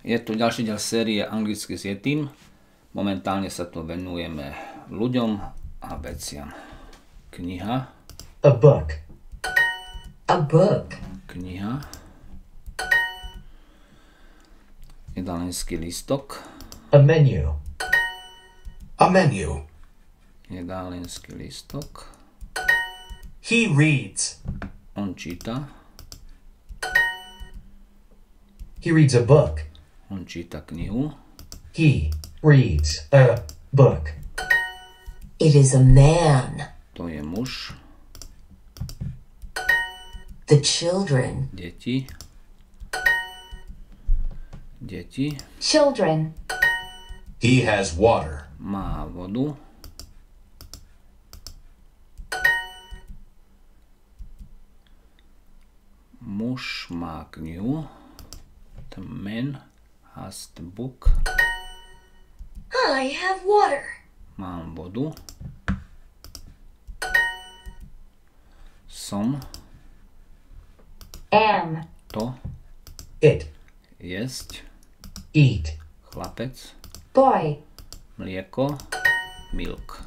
Je tu ďalší diel série Anglicky s Yetim. Momentálne sa tu venujeme ľuďom a veciam. Kniha, A book. A book. kniha, jedalenský lístok, A menu. A menu. jedalenský lístok, He reads. on číta, He reads a book. On číta knihu, He reads a book. It is a man. to je muž, The children. deti, deti, Children. He has water. má vodu, muž má knihu, the man has the book, I have water. mám vodu, som, Am. to, It. jesť, Eat. chlapec, Boy. mlieko, milk.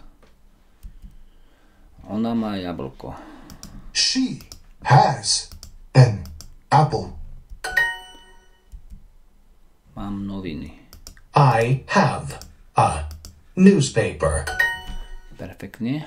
Ona má jablko. She has Mám noviny. I have a newspaper. Perfektne.